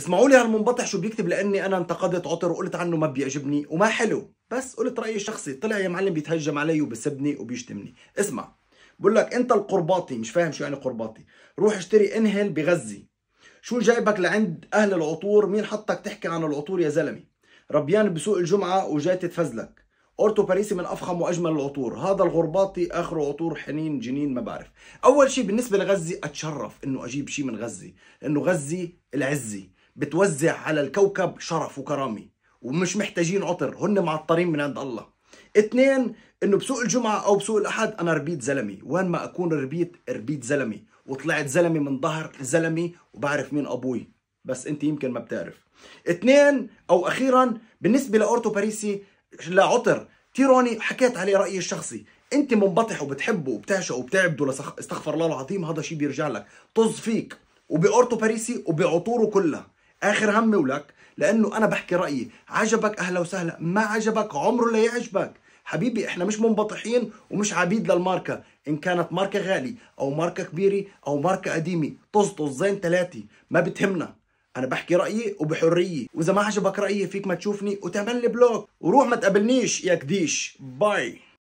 اسمعوا لي هالمنبطح شو بيكتب لأني أنا انتقدت عطر وقلت عنه ما بيعجبني وما حلو. بس قلت رأيي الشخصي طلع يا معلم بيتهجم علي وبسبني وبيشتمني. اسمع بقول لك أنت القرباطي مش فاهم شو يعني قرباطي. روح اشتري انهل بغزي. شو جايبك لعند أهل العطور؟ مين حطك تحكي عن العطور يا زلمة؟ ربيان بسوق الجمعة وجاي تتفزلك. أورتو باريسي من أفخم وأجمل العطور. هذا الغرباطي اخره عطور حنين جنين ما بعرف. أول شيء بالنسبة لغزي أتشرف إنه أجيب شيء من غزي لأنه غزي العزي. بتوزع على الكوكب شرف وكرامة ومش محتاجين عطر هن معطرين من عند الله. اثنين إنه بسوق الجمعة أو بسوق الأحد أنا ربيت زلمي وين ما أكون ربيت ربيت زلمي وطلعت زلمي من ظهر زلمي وبعرف مين أبوي. بس أنت يمكن ما بتعرف. اثنين أو أخيرا بالنسبة لأورتو باريسي لعطر تيروني حكيت عليه رأيي الشخصي. أنت منبطح وبتحبه وبتعشقه وبتعبده لسخ... استغفر الله العظيم هذا شيء بيرجع لك. طز فيك وبأورتو باريسي وبعطوره كلها آخر همي ولك لأنه أنا بحكي رأيي عجبك أهلا وسهلا ما عجبك عمره لا يعجبك. حبيبي إحنا مش منبطحين ومش عبيد للماركة إن كانت ماركة غالي أو ماركة كبيرة أو ماركة قديمة طز طزين ثلاثة ما بتهمنا. أنا بحكي رأيي وبحرية. وإذا ما عجبك رأيي فيك ما تشوفني وتعمل لي بلوك. وروح ما تقابلنيش يا كديش. باي.